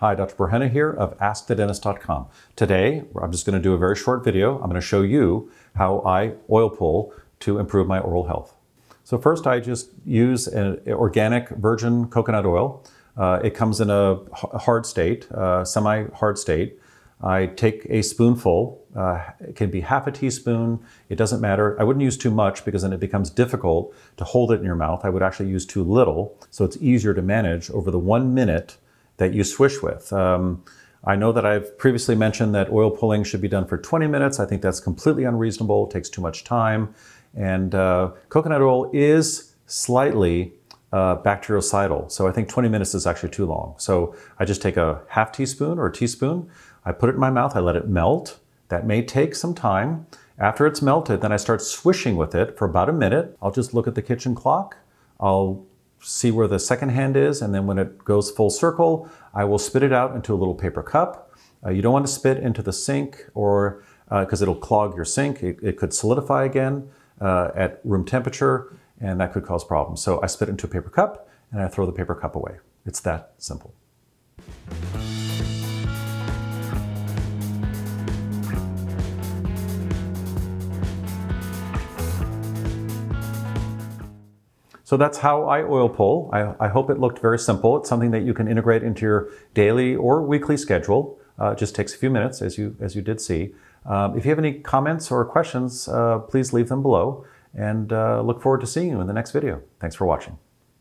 Hi, Dr. Burhenne here of AskTheDentist.com. Today, I'm just going to do a very short video. I'm going to show you how I oil pull to improve my oral health. So first, I just use an organic virgin coconut oil. Uh, it comes in a hard state, uh, semi-hard state. I take a spoonful, uh, it can be half a teaspoon, it doesn't matter. I wouldn't use too much because then it becomes difficult to hold it in your mouth. I would actually use too little, so it's easier to manage over the one minute that you swish with. Um, I know that I've previously mentioned that oil pulling should be done for 20 minutes. I think that's completely unreasonable. It takes too much time. And uh, coconut oil is slightly uh, bactericidal. So I think 20 minutes is actually too long. So I just take a half teaspoon or a teaspoon, I put it in my mouth, I let it melt. That may take some time. After it's melted, then I start swishing with it for about a minute. I'll just look at the kitchen clock. I'll see where the second hand is, and then when it goes full circle, I will spit it out into a little paper cup. Uh, you don't want to spit into the sink or because uh, it'll clog your sink. It, it could solidify again uh, at room temperature, and that could cause problems. So I spit into a paper cup, and I throw the paper cup away. It's that simple. So that's how I oil pull. I, I, hope it looked very simple. It's something that you can integrate into your daily or weekly schedule. Uh, it just takes a few minutes, as you, as you did see. Um, if you have any comments or questions, uh, please leave them below and uh, look forward to seeing you in the next video. Thanks for watching.